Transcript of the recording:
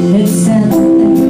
It's something